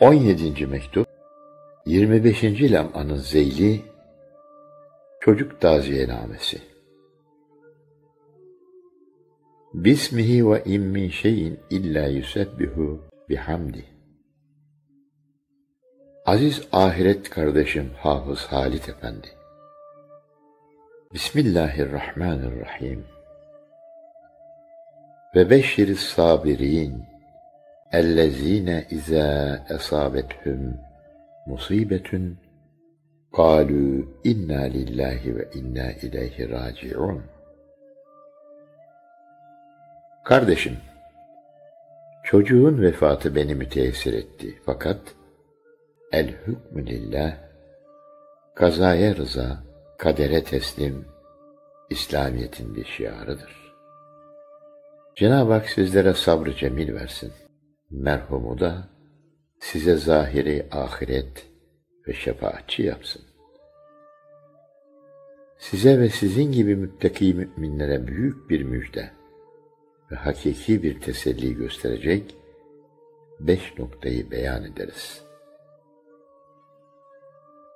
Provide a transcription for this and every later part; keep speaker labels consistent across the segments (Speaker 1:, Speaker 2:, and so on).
Speaker 1: 17. mektup 25. lem'anın zeyli Çocuk Taziyenamesi Bismihi ve in min şeyin illa yusebbihu bihamdi Aziz ahiret kardeşim Hafız Halit Efendi Bismillahirrahmanirrahim Ve beşşir sabirin اَلَّذ۪ينَ اِذَا اَصَابَتْهُمْ مُصِيبَةٌ قَالُوا اِنَّا لِلّٰهِ وَاِنَّا اِلَيْهِ رَاجِعُونَ Kardeşim, çocuğun vefatı beni müteessir etti. Fakat el hükmü lillah, kazaya rıza, kadere teslim, İslamiyet'in bir şiarıdır. Cenab-ı Hak sizlere sabrı cemil versin merhumu da size zahiri ahiret ve şefaatçi yapsın. Size ve sizin gibi müttaki müminlere büyük bir müjde ve hakiki bir teselli gösterecek beş noktayı beyan ederiz.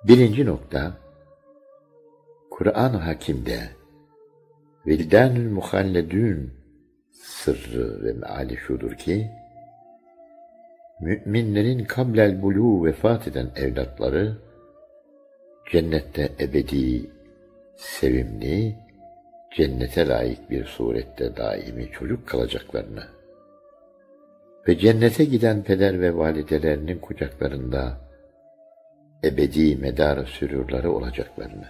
Speaker 1: Birinci nokta, Kur'an-ı Hakim'de Vildanül Muhalledün sırrı ve meali şudur ki, müminlerin kablel bulu vefat eden evlatları, cennette ebedi, sevimli, cennete layık bir surette daimi çocuk kalacaklarını ve cennete giden peder ve validelerinin kucaklarında ebedi medar sürürleri olacaklarını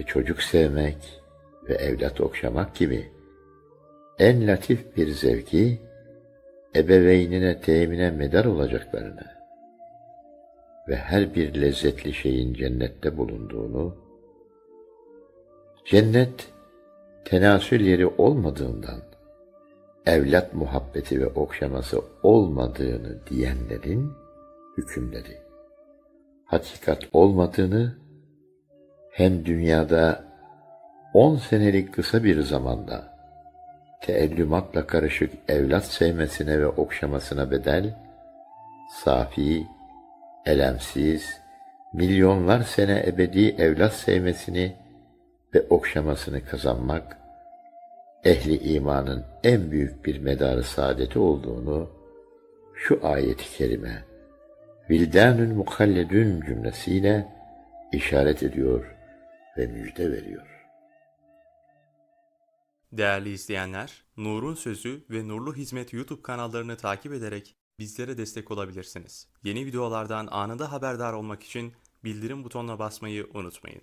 Speaker 1: ve çocuk sevmek ve evlat okşamak gibi en latif bir zevki ebeveynine temine medar olacaklarını ve her bir lezzetli şeyin cennette bulunduğunu, cennet tenasül yeri olmadığından, evlat muhabbeti ve okşaması olmadığını diyenlerin hükümleri, hakikat olmadığını hem dünyada on senelik kısa bir zamanda teellümatla karışık evlat sevmesine ve okşamasına bedel, safi, elemsiz, milyonlar sene ebedi evlat sevmesini ve okşamasını kazanmak, ehli imanın en büyük bir medarı saadeti olduğunu şu ayeti kerime, Vildanül muhalledün cümlesiyle işaret ediyor ve müjde veriyor.
Speaker 2: Değerli izleyenler, Nur'un Sözü ve Nurlu Hizmet YouTube kanallarını takip ederek bizlere destek olabilirsiniz. Yeni videolardan anında haberdar olmak için bildirim butonuna basmayı unutmayın.